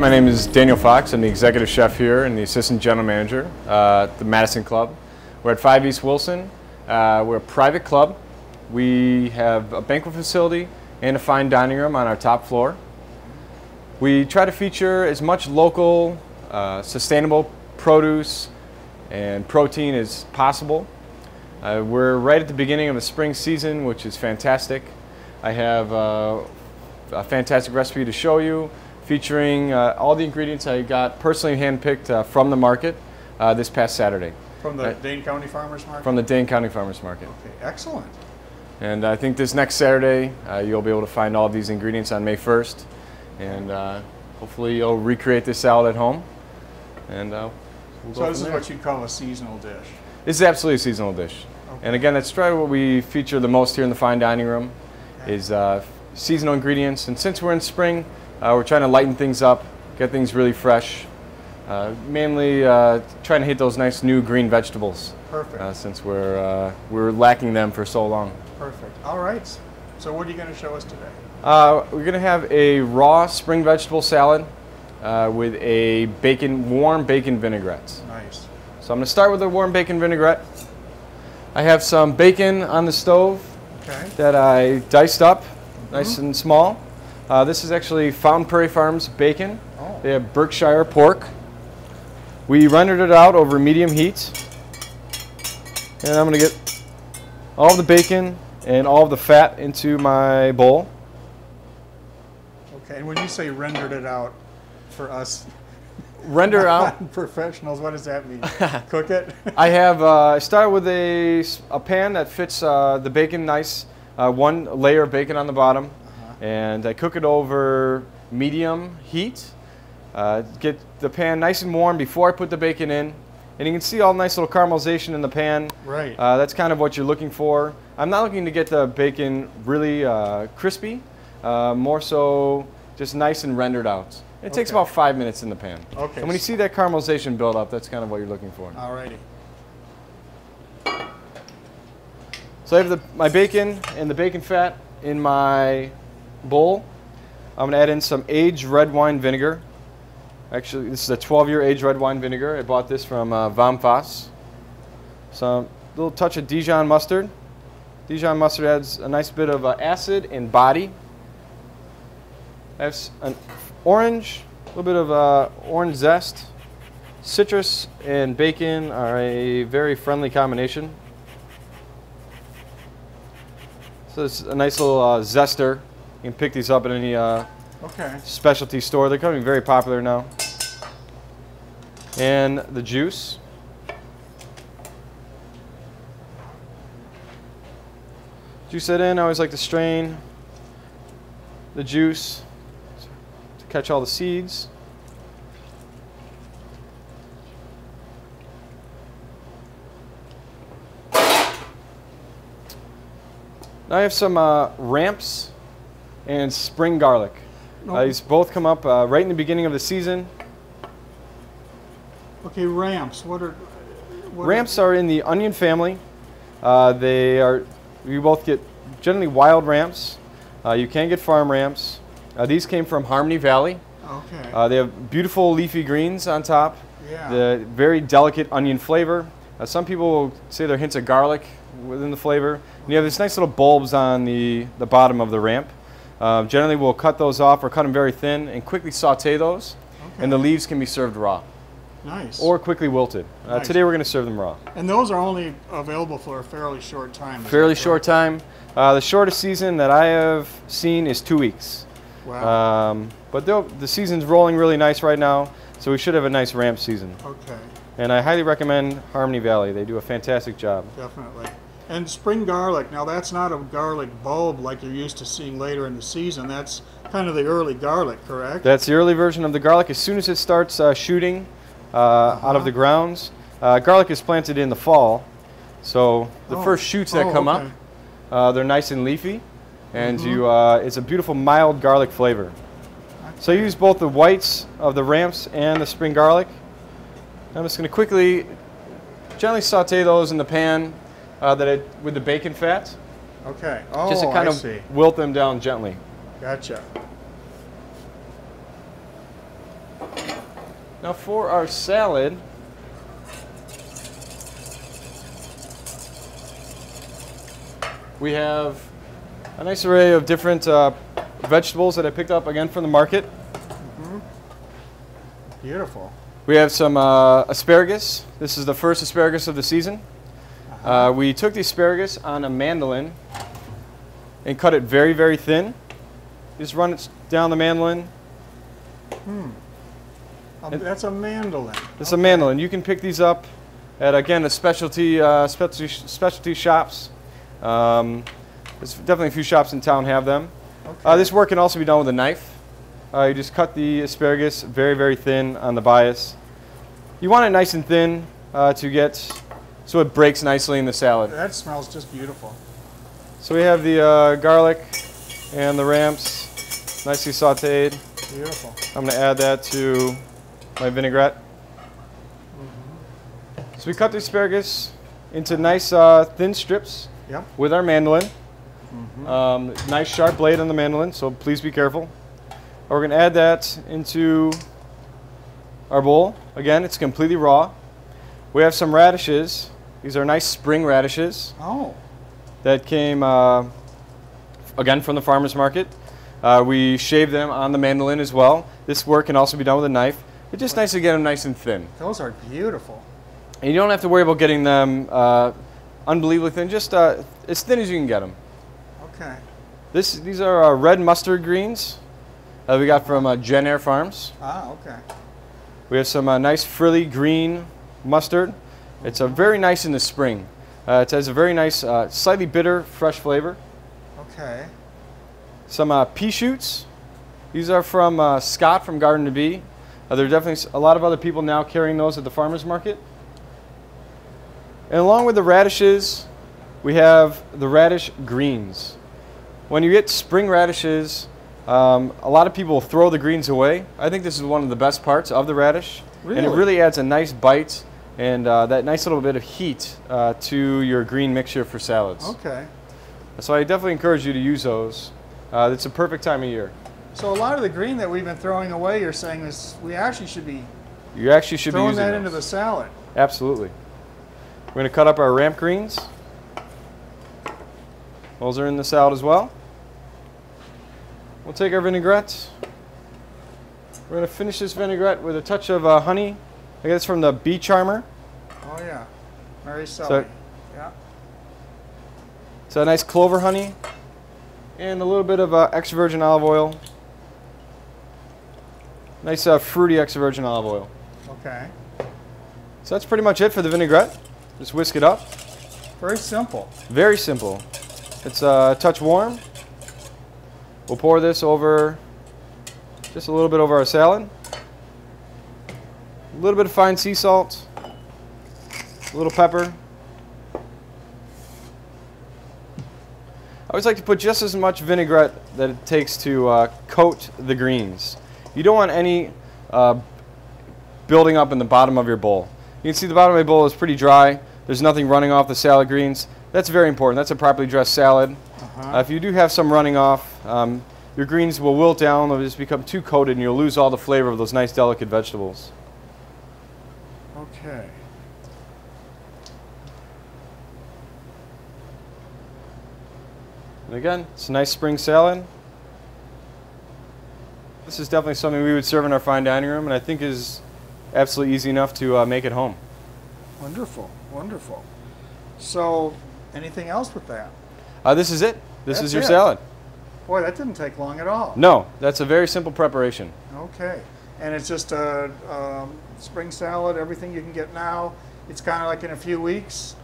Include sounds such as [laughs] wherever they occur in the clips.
My name is Daniel Fox. I'm the executive chef here and the assistant general manager uh, at the Madison Club. We're at 5 East Wilson. Uh, we're a private club. We have a banquet facility and a fine dining room on our top floor. We try to feature as much local, uh, sustainable produce and protein as possible. Uh, we're right at the beginning of the spring season, which is fantastic. I have uh, a fantastic recipe to show you featuring uh, all the ingredients I got personally handpicked uh, from the market uh, this past Saturday. From the Uh, Dane County Farmers Market? From the Dane County Farmers Market. Okay, excellent. And I think this next Saturday, uh, you'll be able to find all these ingredients on May 1st. And uh, hopefully you'll recreate this salad at home. And uh, we'll So this is there. what you'd call a seasonal dish. This is absolutely a seasonal dish. And again, that's probably what we feature the most here in the fine dining room is uh, seasonal ingredients. And since we're in spring, uh, we're trying to lighten things up, get things really fresh. Uh, mainly uh, trying to hit those nice new green vegetables Perfect. uh, since we're, uh, we're lacking them for so long. Perfect. All right. So what are you going to show us today? Uh, we're going to have a raw spring vegetable salad uh, with a bacon, warm bacon vinaigrette. Nice. So I'm going to start with a warm bacon vinaigrette. I have some bacon on the stove Okay. that I diced up nice and small. Uh, this is actually Fountain Prairie Farms bacon. Oh. They have Berkshire pork. We rendered it out over medium heat. And I'm going to get all of the bacon and all of the fat into my bowl. Okay. And when you say rendered it out for us [laughs] Render out [laughs] professionals, what does that mean? [laughs] Cook it? I have uh, I start with a, a pan that fits uh, the bacon nice, uh, one layer of bacon on the bottom, and I cook it over medium heat. Uh, get the pan nice and warm before I put the bacon in, and you can see all nice little caramelization in the pan. Right. Uh, that's kind of what you're looking for. I'm not looking to get the bacon really uh, crispy, uh, more so just nice and rendered out. It takes about five minutes in the pan. Okay. And when you see that caramelization build up, that's kind of what you're looking for. All righty. So I have the, my bacon and the bacon fat in my bowl. I'm going to add in some aged red wine vinegar. Actually, this is a 12-year aged red wine vinegar. I bought this from uh, Vom Fass. Some little touch of Dijon mustard. Dijon mustard adds a nice bit of uh, acid and body. I have an orange, a little bit of uh, orange zest. Citrus and bacon are a very friendly combination. So it's a nice little uh, zester. You can pick these up at any uh, Okay. specialty store. They're becoming very popular now. And the juice. Juice it in. I always like to strain the juice to catch all the seeds. Now I have some uh, ramps and spring garlic. Uh, these both come up uh, right in the beginning of the season. Okay, ramps. What are what are- Ramps are in the onion family. Uh, they are, you both get generally wild ramps. Uh, you can get farm ramps. Uh, these came from Harmony Valley. Okay. Uh, they have beautiful leafy greens on top. Yeah. The very delicate onion flavor. Uh, some people will say there are hints of garlic within the flavor. And you have these nice little bulbs on the, the bottom of the ramp. Uh, generally, we'll cut those off or cut them very thin and quickly saute those. And the leaves can be served raw nice. or quickly wilted. Uh, Nice. Today, we're going to serve them raw. and those are only available for a fairly short time. Fairly short time. Uh, the shortest season that I have seen is two weeks. Wow. Um, but the season's rolling really nice right now, so we should have a nice ramp season. okay. And I highly recommend Harmony Valley. They do a fantastic job. Definitely. And spring garlic. Now that's not a garlic bulb like you're used to seeing later in the season. That's kind of the early garlic, correct? That's the early version of the garlic. As soon as it starts uh, shooting uh, out of the grounds, uh, garlic is planted in the fall. So the Oh. first shoots that Oh, come okay. up, uh, they're nice and leafy, and Mm-hmm. you uh, it's a beautiful mild garlic flavor. So I use both the whites of the ramps and the spring garlic. I'm just going to quickly, gently saute those in the pan uh, that I, with the bacon fats. Okay. Oh, just to kind I of see. wilt them down gently. Gotcha. Now for our salad, we have a nice array of different uh, vegetables that I picked up again from the market. Beautiful. We have some uh, asparagus. This is the first asparagus of the season. Uh, we took the asparagus on a mandolin and cut it very, very thin. Just run it down the mandolin. Um, that's a mandolin. It's a mandolin. You can pick these up at again the specialty uh, specialty specialty shops. Um, there's definitely a few shops in town have them. Okay. Uh, this work can also be done with a knife. Uh, you just cut the asparagus very very thin on the bias. You want it nice and thin uh, to get so it breaks nicely in the salad. that smells just beautiful. So we have the uh, garlic and the ramps nicely sautéed. Beautiful. I'm going to add that to my vinaigrette. So we cut the asparagus into nice uh, thin strips Yep. with our mandolin. Um, nice sharp blade on the mandolin, so please be careful. We're going to add that into our bowl. Again, it's completely raw. We have some radishes. These are nice spring radishes Oh, that came uh, again from the farmer's market. Uh, we shave them on the mandolin as well. This work can also be done with a knife. It's just nice to get them nice and thin. those are beautiful. And you don't have to worry about getting them uh, unbelievably thin, just uh, as thin as you can get them. Okay. This, these are uh, red mustard greens that we got from uh, JenEhr Farms. Ah, okay. We have some uh, nice frilly green mustard. It's uh, very nice in the spring. Uh, it has a very nice, uh, slightly bitter, fresh flavor. Okay. Some uh, pea shoots. These are from uh, Scott from Garden To Be. Uh, there are definitely a lot of other people now carrying those at the farmer's market. And along with the radishes, we have the radish greens. When you get spring radishes, um, a lot of people throw the greens away. I think this is one of the best parts of the radish. And it Really? really adds a nice bite and uh, that nice little bit of heat uh, to your green mixture for salads. Okay. So I definitely encourage you to use those. Uh, it's a perfect time of year. So a lot of the green that we've been throwing away, you're saying is we actually should be You actually should be throwing that those. into the salad. Absolutely. We're going to cut up our ramp greens. Those are in the salad as well. We'll take our vinaigrette. We're going to finish this vinaigrette with a touch of uh, honey. I guess from the bee charmer. Oh yeah. Mary Sally. yeah. It's a nice clover honey and a little bit of uh, extra virgin olive oil. Nice uh, fruity extra virgin olive oil. Okay. So that's pretty much it for the vinaigrette. Just whisk it up. Very simple. Very simple. It's uh, a touch warm. We'll pour this over, just a little bit over our salad. A little bit of fine sea salt. A little pepper. I always like to put just as much vinaigrette that it takes to uh, coat the greens. You don't want any uh, building up in the bottom of your bowl. You can see the bottom of my bowl is pretty dry. There's nothing running off the salad greens. That's very important. That's a properly dressed salad. Uh-huh. Uh, if you do have some running off, um, your greens will wilt down. They'll just become too coated, and you'll lose all the flavor of those nice, delicate vegetables. Okay. And again, it's a nice spring salad. This is definitely something we would serve in our fine dining room, and I think is absolutely easy enough to uh, make at home. Wonderful. Wonderful. So, anything else with that? Uh, this is it. This That's is your it. salad. Boy, that didn't take long at all. No, that's a very simple preparation. Okay. And it's just a um, spring salad, everything you can get now. It's kind of like in a few weeks,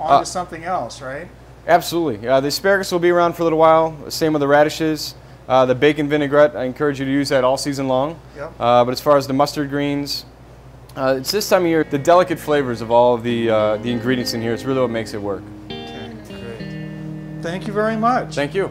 on Uh, to something else, right? Absolutely. Uh, the asparagus will be around for a little while. Same with the radishes. Uh, the bacon vinaigrette, I encourage you to use that all season long. Yep. Uh, but as far as the mustard greens, uh, it's this time of year, the delicate flavors of all of the, uh, the ingredients in here, it's really what makes it work. Okay, great. Thank you very much. Thank you.